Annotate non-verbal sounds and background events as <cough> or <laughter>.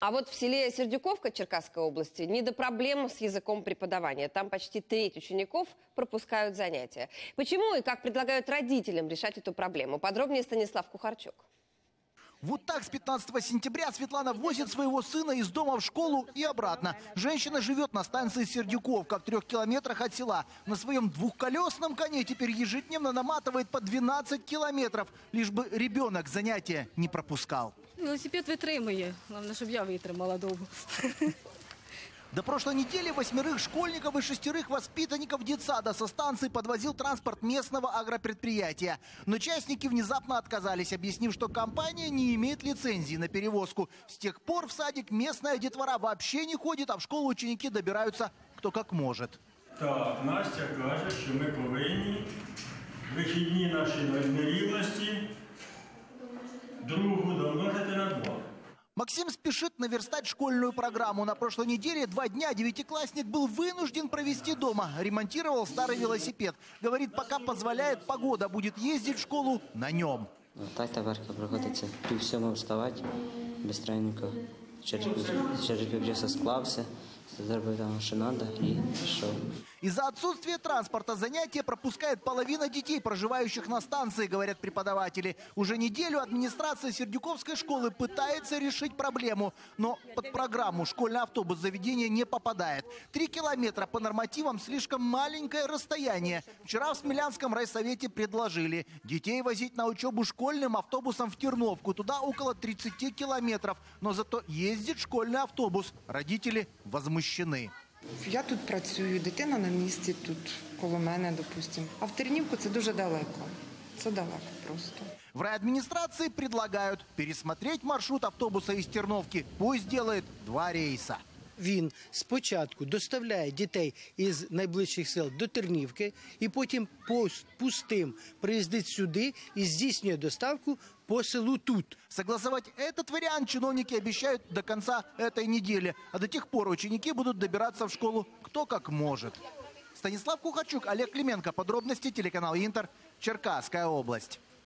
А вот в селе Сердюковка Черкасской области не до проблем с языком преподавания. Там почти треть учеников пропускают занятия. Почему и как предлагают родителям решать эту проблему? Подробнее Станислав Кухарчук. Вот так с 15 сентября Светлана возит своего сына из дома в школу и обратно. Женщина живет на станции Сердюковка в трех километрах от села. На своем двухколесном коне теперь ежедневно наматывает по 12 километров, лишь бы ребенок занятия не пропускал Велосипед витримує. Головне, щоб я витримала довго. <laughs> До прошлой недели восьмерых школьников и шестерых воспитанников детсада со станции подвозил транспорт местного агропредприятия. Но частники внезапно отказались, объяснив, что компания не имеет лицензии на перевозку. С тех пор в садик местная детвора вообще не ходит, а в школу ученики добираются кто как может. Так, Настя каже, що ми повинні вихідні наші нерівності Максим спешит наверстать школьную программу. На прошлой неделе два дня девятиклассник был вынужден провести дома. Ремонтировал старый велосипед. Говорит, пока позволяет погода, будет ездить в школу на нем. Так таверка приходиться пів сьомого вставати, бистренько, через, пів- через півчаса склався, зробив там, що треба і пішов. Из-за отсутствия транспорта занятия пропускает половина детей, проживающих на станции, говорят преподаватели. Уже неделю администрация Сердюковской школы пытается решить проблему, но под программу школьный автобус заведения не попадает. Три километра по нормативам слишком маленькое расстояние. Вчера в Смелянском райсовете предложили детей возить на учебу школьным автобусом в Терновку. Туда около 30 километров, но зато ездит школьный автобус. Родители возмущены. Я тут працюю, дитина на місці тут коло мене, допустимо. А в Тернівку це дуже далеко. Це далеко просто. В райадминистрации предлагают пересмотреть маршрут автобуса из Терновки. Пусть делает два рейса. Він спочатку доставляє дітей із найближчих сел до Тернівки і потім пус- пустим приїздить сюди і здійснює доставку по селу тут. Согласовать этот вариант чиновники обещают до конца этой недели. А до тех пор ученики будут добираться в школу кто как может. Станислав Кухачук, Олег Клименко. Подробности телеканал Интер. Черкасская область.